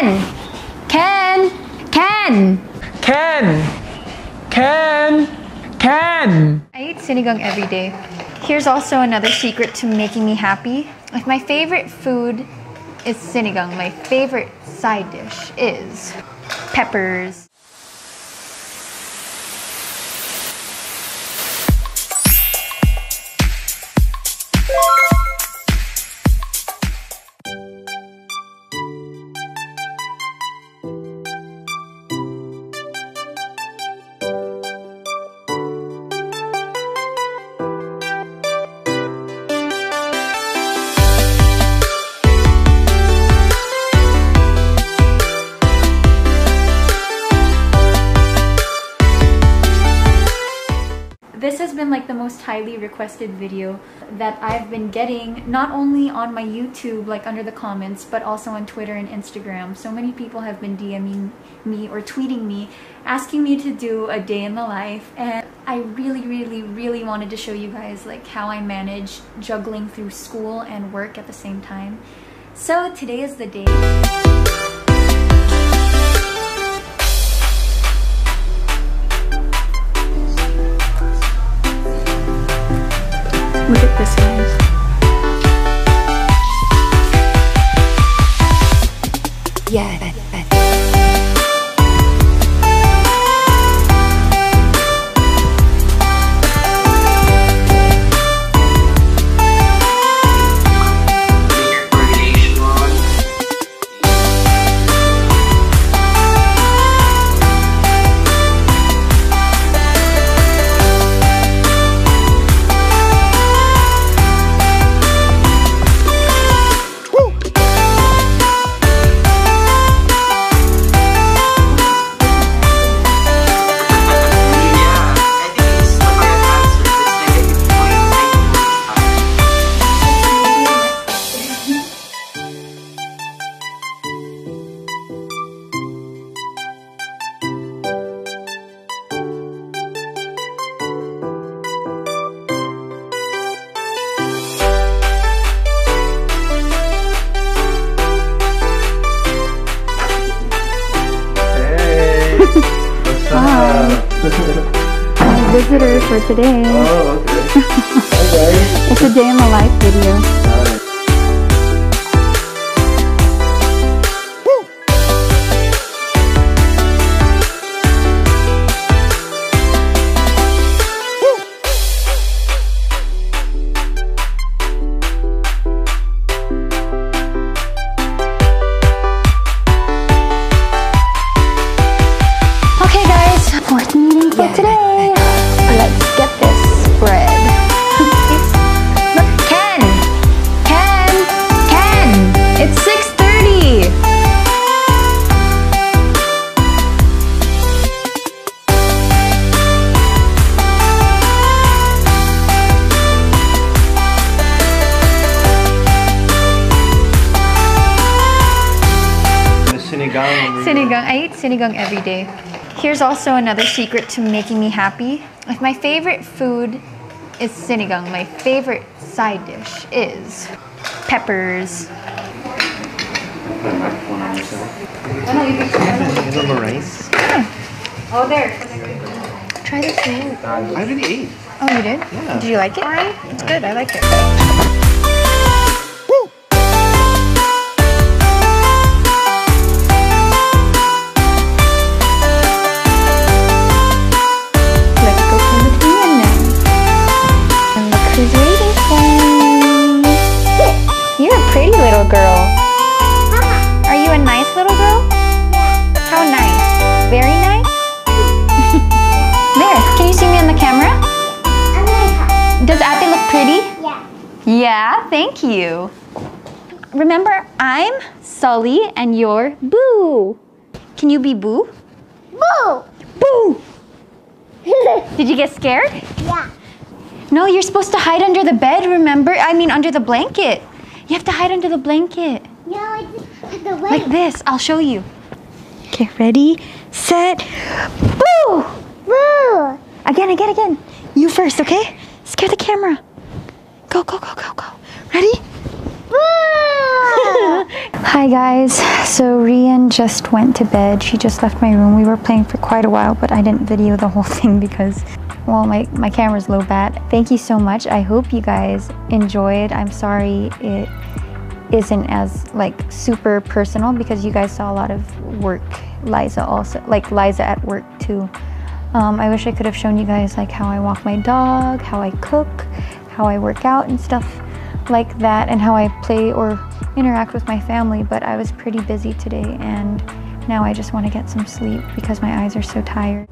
Ken! Ken! Ken! Ken! Ken! Ken! I eat sinigang every day. Here's also another secret to making me happy. If my favorite food is sinigang, my favorite side dish is peppers. Been like the most highly requested video that I've been getting, not only on my YouTube, like under the comments, but also on Twitter and Instagram. So many people have been DMing me or tweeting me, asking me to do a day in the life. And I really, really, really wanted to show you guys like how I manage juggling through school and work at the same time. So today is the day. Look at this, guys. Yeah. Visitor for today. oh, okay. Hi It's a day in the life video. Sinigang. Sinigang. I eat sinigang every day. Here's also another secret to making me happy. If my favorite food is sinigang, my favorite side dish is peppers. Vanilla rice. Oh, there. Try this thing. I already ate. Oh, you did? Yeah. Did you like it? It's good. I like it. Thank you. Remember, I'm Sully and you're Boo. Can you be Boo? Boo! Boo! Did you get scared? yeah. No, you're supposed to hide under the bed, remember? I mean, under the blanket. You have to hide under the blanket. No, I just the way. Like this. I'll show you. Okay, ready, set, boo! Boo! Again, again, again. You first, okay? Scare the camera. Go, go, go, go, go. Ready? Hi guys, so Rian just went to bed. She just left my room. We were playing for quite a while, but I didn't video the whole thing because, well, my, my camera's low bat. Thank you so much. I hope you guys enjoyed. I'm sorry it isn't as like super personal because you guys saw a lot of work. Liza also, like Liza at work too. Um, I wish I could have shown you guys like how I walk my dog, how I cook, how I work out and stuff like that and how I play or interact with my family, but I was pretty busy today and now I just want to get some sleep because my eyes are so tired.